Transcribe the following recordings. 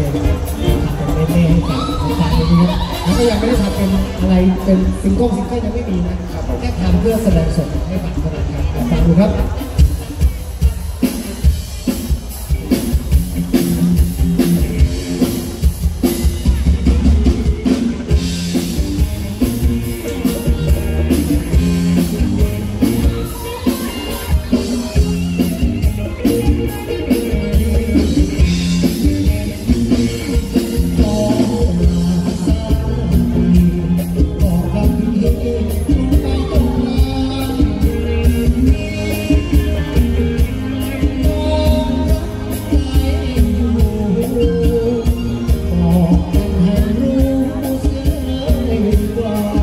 เลยทำเป็นเล่ๆให้กับอาจารย์นะครับแล้วก็ยังไม่ได้ทำเป็นอะไรเป็นซิงเกิลซิงเกิลยังไม่มีนะแค่ทำเพื่อแสดงสดให้ฟังเท่านั้นครับฟังดูครับ Oh.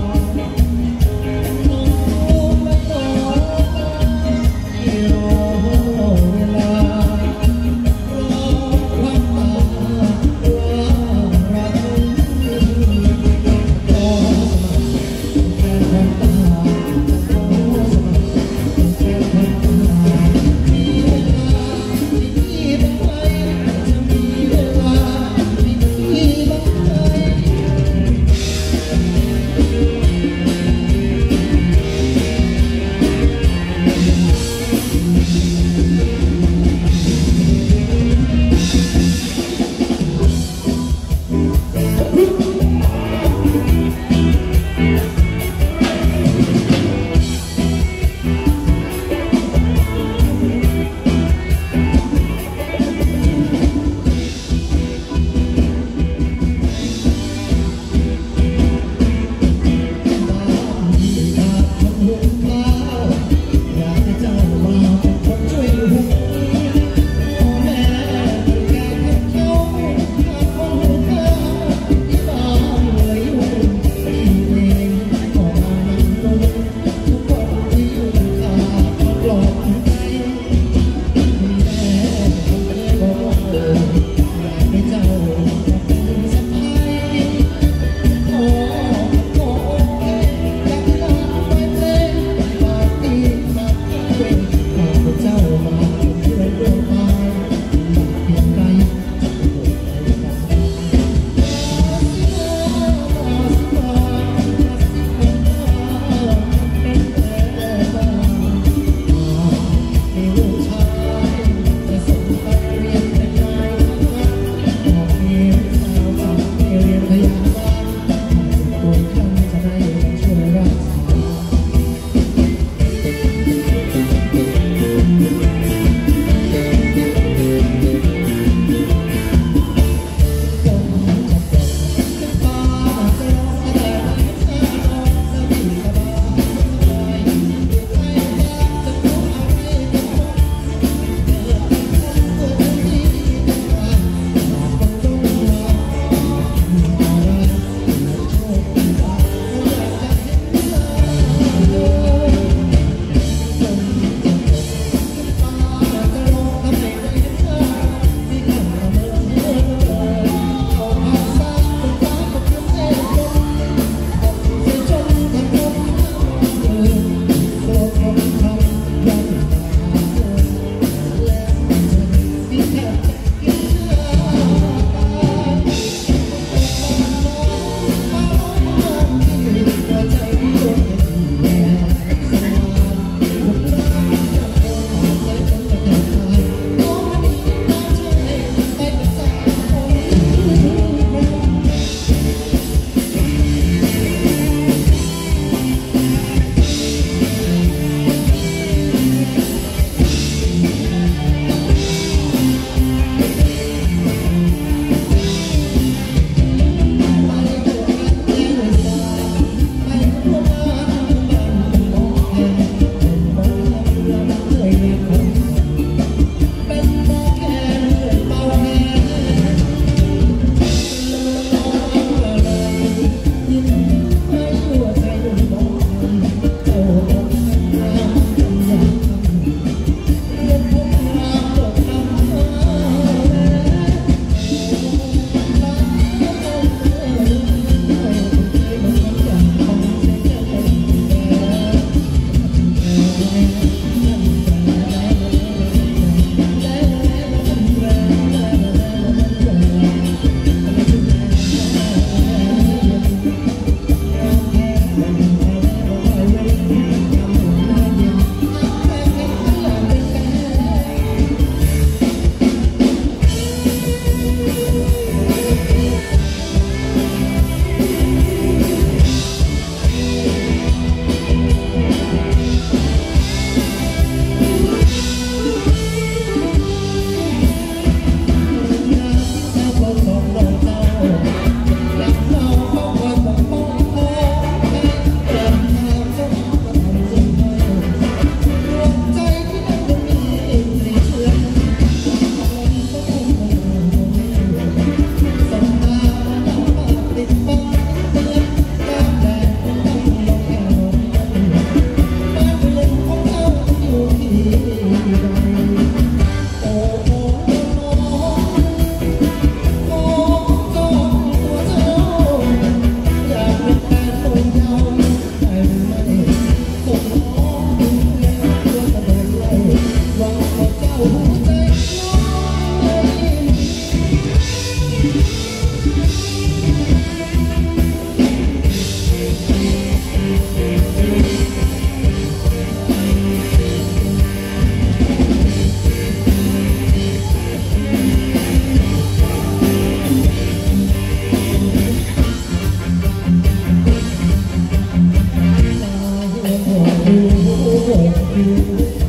you.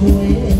away.